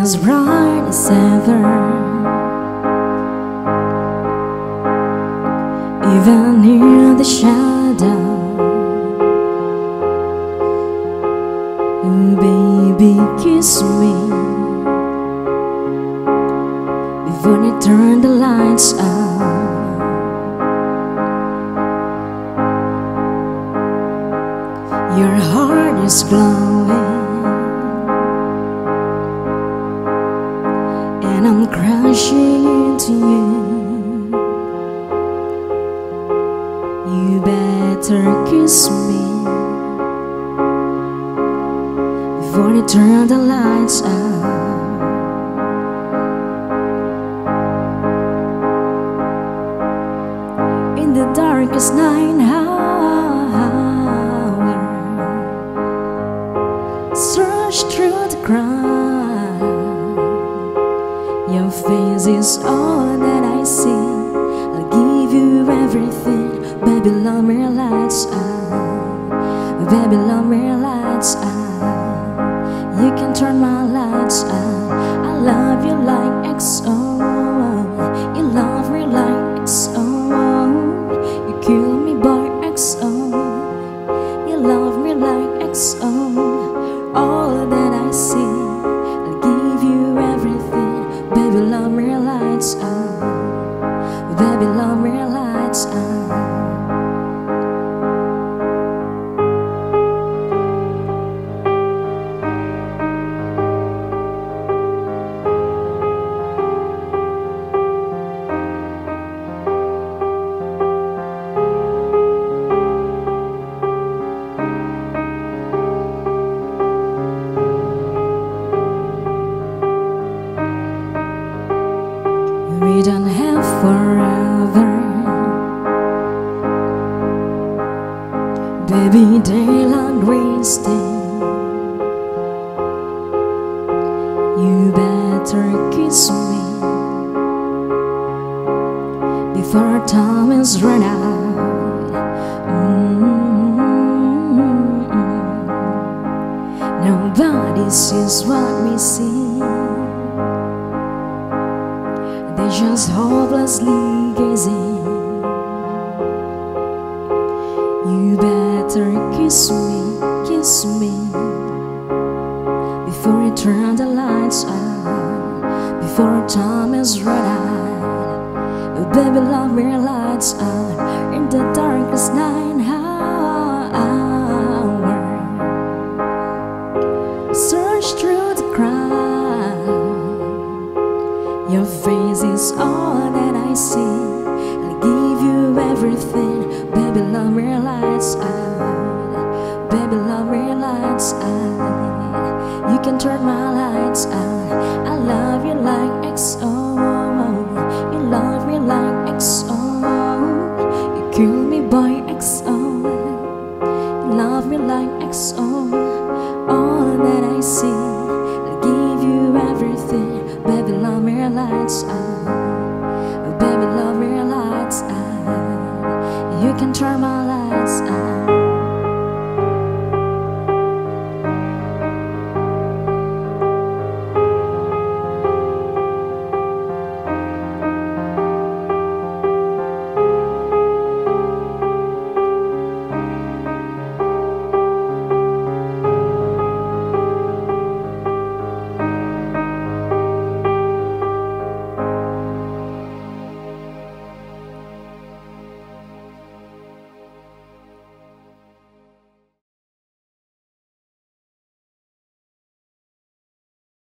as bright as ever. Even in the shadow, oh baby, kiss me before you turn the lights out. Your heart is glowing. Crashing into you. You better kiss me before you turn the lights out. In the darkest night hour, search through the crowd. Face is all that I see. I'll give you everything. Baby, love me lights out. Baby, love me lights out. You can turn my lights out. I love you like XO. We don't have forever. Daylight wasting. You better kiss me before time is run out. Mm-hmm. Nobody sees what we see. They're just hopelessly gazing. You better kiss me, kiss me before you turn the lights out, before time is run out. Oh, baby, love me lights out in the darkest night can turn my lights out. I love you like XO. You love me like XO. You kill me by XO. You love me like XO. All that I see. I'll give you everything. Baby, love me lights out.